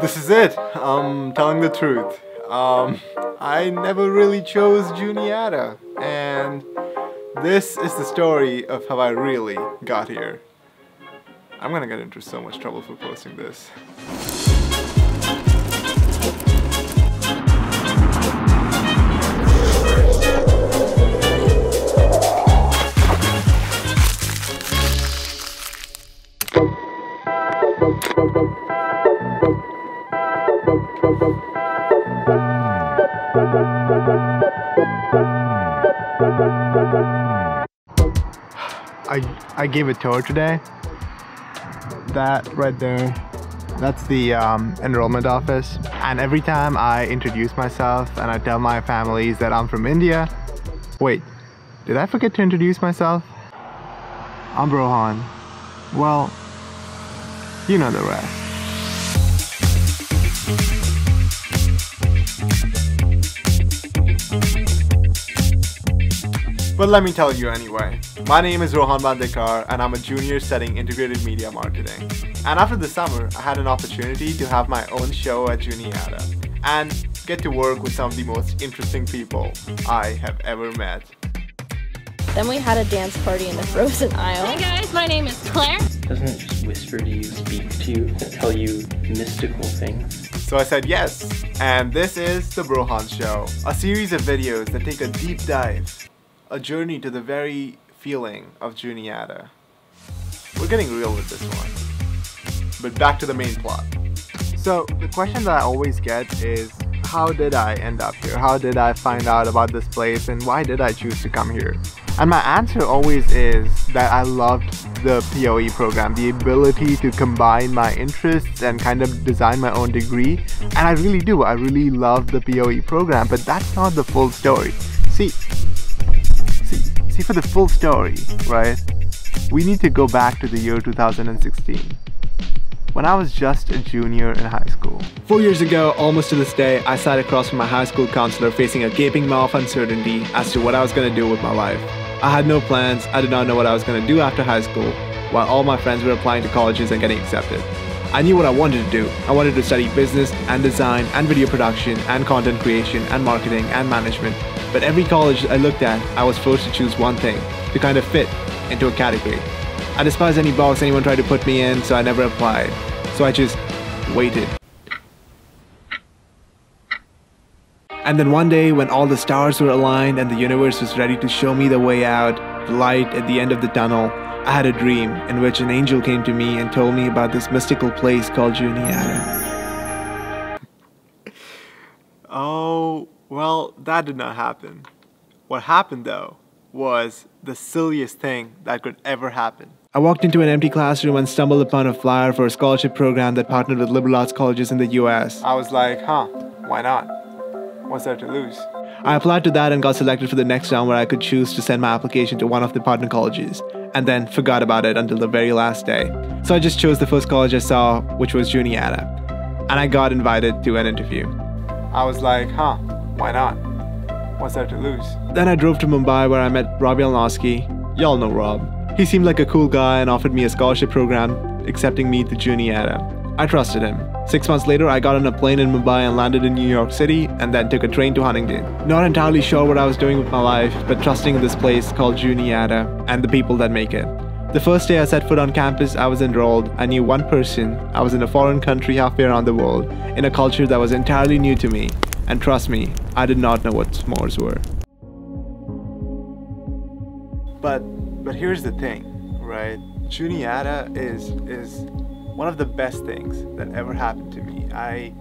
This is it. I'm telling the truth. Um, I never really chose Juniata, and this is the story of how I really got here. I'm gonna get into so much trouble for posting this. I I gave a tour today. That right there, that's the um, enrollment office. And every time I introduce myself and I tell my families that I'm from India, wait, did I forget to introduce myself? I'm Rohan. Well, you know the rest. But let me tell you anyway. My name is Rohan Bandekar and I'm a junior studying integrated media marketing. And after the summer, I had an opportunity to have my own show at Juniata and get to work with some of the most interesting people I have ever met. Then we had a dance party in the frozen aisle. Hey guys, my name is Claire. Doesn't it just whisper to you, speak to you, tell you mystical things? So I said yes, and this is The Brohan Show, a series of videos that take a deep dive, a journey to the very feeling of Juniata. We're getting real with this one. But back to the main plot. So the question that I always get is, how did I end up here? How did I find out about this place and why did I choose to come here? And my answer always is that I loved the POE program, the ability to combine my interests and kind of design my own degree. And I really do, I really love the POE program, but that's not the full story. See, see, see for the full story, right? We need to go back to the year 2016 when I was just a junior in high school. Four years ago, almost to this day, I sat across from my high school counselor facing a gaping mouth of uncertainty as to what I was going to do with my life. I had no plans, I did not know what I was going to do after high school, while all my friends were applying to colleges and getting accepted. I knew what I wanted to do. I wanted to study business and design and video production and content creation and marketing and management. But every college I looked at, I was forced to choose one thing to kind of fit into a category. I despised any box anyone tried to put me in, so I never applied. So I just waited. And then one day, when all the stars were aligned and the universe was ready to show me the way out, the light at the end of the tunnel, I had a dream in which an angel came to me and told me about this mystical place called Juniata. oh, well, that did not happen. What happened though was the silliest thing that could ever happen. I walked into an empty classroom and stumbled upon a flyer for a scholarship program that partnered with liberal arts colleges in the US. I was like, huh, why not? What's there to lose? I applied to that and got selected for the next round where I could choose to send my application to one of the partner colleges, and then forgot about it until the very last day. So I just chose the first college I saw, which was Juniata, and I got invited to an interview. I was like, huh, why not? What's there to lose? Then I drove to Mumbai where I met Rob Yalnowski. Y'all know Rob. He seemed like a cool guy and offered me a scholarship program, accepting me to Juniata. I trusted him. Six months later, I got on a plane in Mumbai and landed in New York City, and then took a train to Huntingdon. Not entirely sure what I was doing with my life, but trusting this place called Juniata and the people that make it. The first day I set foot on campus, I was enrolled. I knew one person. I was in a foreign country halfway around the world, in a culture that was entirely new to me. And trust me, I did not know what s'mores were. But but here's the thing, right? Juniata is is one of the best things that ever happened to me. I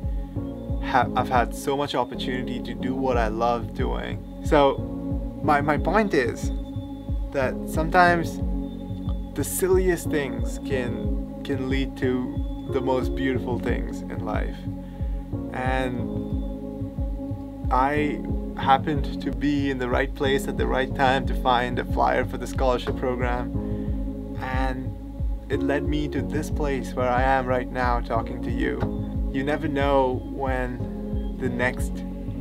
have I've had so much opportunity to do what I love doing. So my my point is that sometimes the silliest things can can lead to the most beautiful things in life. And I happened to be in the right place at the right time to find a flyer for the scholarship program and it led me to this place where I am right now talking to you. You never know when the next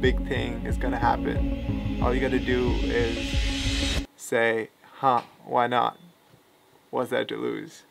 big thing is gonna happen. All you gotta do is say, huh, why not? What's there to lose?